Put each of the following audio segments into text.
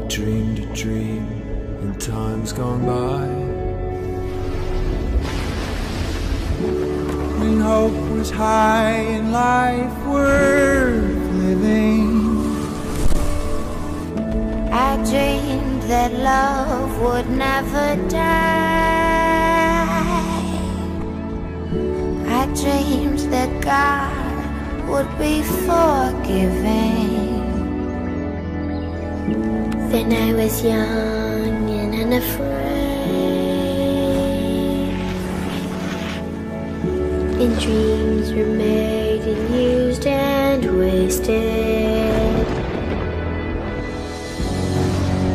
dreamed a dream in times gone by. When hope was high and life worth living. I dreamed that love would never die. I dreamed that God would be forgiving. Then I was young and unafraid. And dreams were made and used and wasted.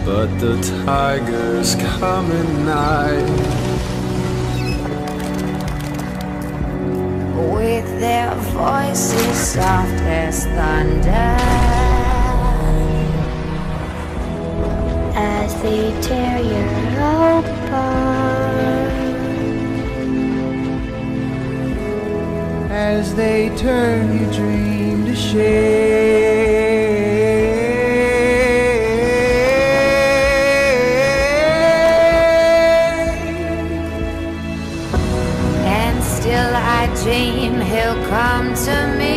But the tigers come at night. With their voices soft as thunder. They tear you apart. as they turn your dream to shame. And still I dream he'll come to me.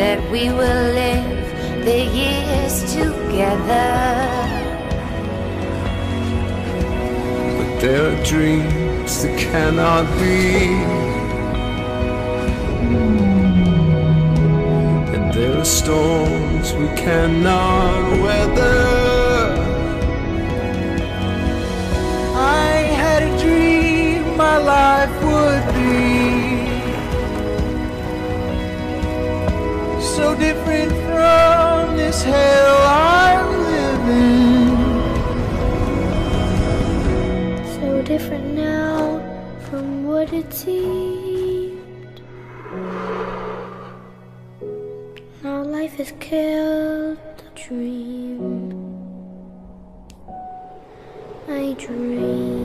That we will live the years together. But there are dreams that cannot be. And there are storms we cannot weather. I had a dream my life would be so different this hell I'm living. So different now from what it seemed. Now life has killed the dream. I dream.